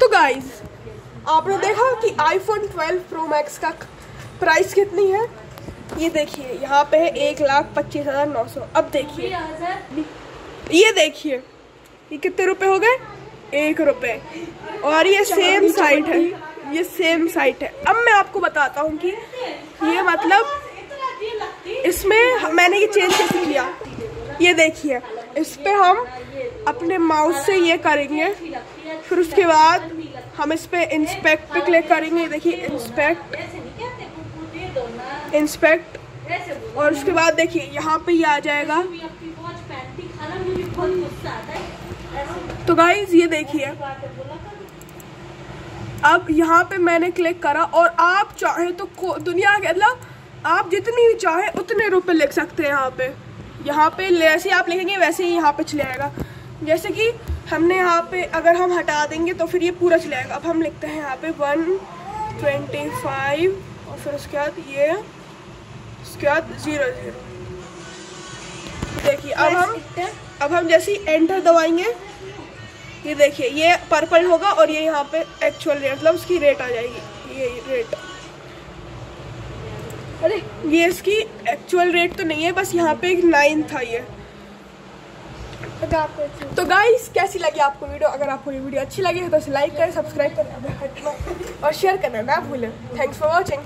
तो गाइज़ आपने देखा कि आईफोन 12 प्रो मैक्स का प्राइस कितनी है? ये देखिए यहाँ पे है एक लाख पच्चीस हज़ार नौ सौ। अब देखिए। ये देखिए ये कितने रुपए हो गए? एक रुपए। और ये सेम साइट है। ये सेम साइट है। अब मैं आपको बताता हूँ कि ये मतलब इसमें मैंने ये चेंज कैसे किया? ये देखिए। इस पे हम अपने माउस से ये करेंगे। फिर उसके बाद हम इस पे इंस्पेक्ट पे क्लिक करेंगे। देखिए इंस्पेक्ट इंस्पेक्ट और उसके बाद देखिए, यहाँ पे ये आ जाएगा। तो गाइज़ ये देखिए। अब यहाँ पे मैंने क्लिक करा और आप चाहे तो दुनिया के मतलब आप जितनी चाहे उतने रुपए लिख सकते हैं यहाँ पे। यहाँ पे जैसे आप लिखेंगे वैसे ही यहाँ पे चले आएगा। जैसे कि हमने यहाँ पे अगर हम हटा देंगे तो फिर ये पूरा चले आएगा। अब हम लिखते हैं यहाँ पे वन ट्वेंटी फाइव और फिर उसके बाद ये उसके बाद ज़ीरो ज़ीरो। देखिए अब हम अब हम जैसे ही एंटर दबाएँगे ये देखिए ये पर्पल होगा और ये यहाँ पे एक्चुअल रेट मतलब उसकी रेट आ जाएगी। ये रेट अरे, ये इसकी एक्चुअल रेट तो नहीं है, बस यहाँ पे एक नाइन था ये। तो गाइस कैसी लगी आपको वीडियो अगर आपको ये वीडियो अच्छी लगी है तो इसे लाइक करें सब्सक्राइब करें और शेयर करना ना भूलें। Thanks for watching